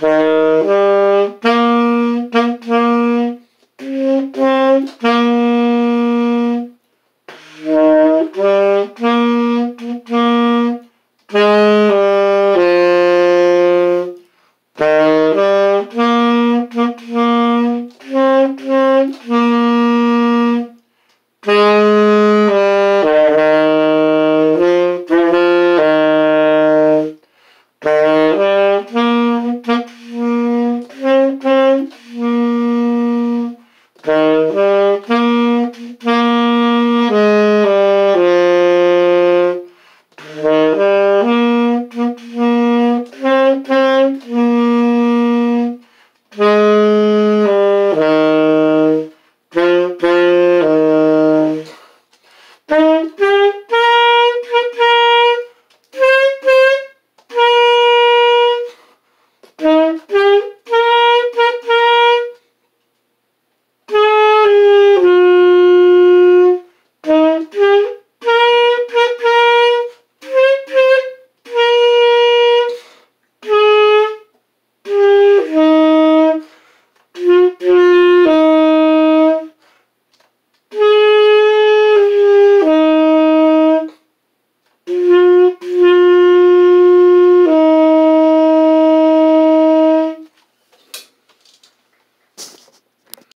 Música Mm-hmm.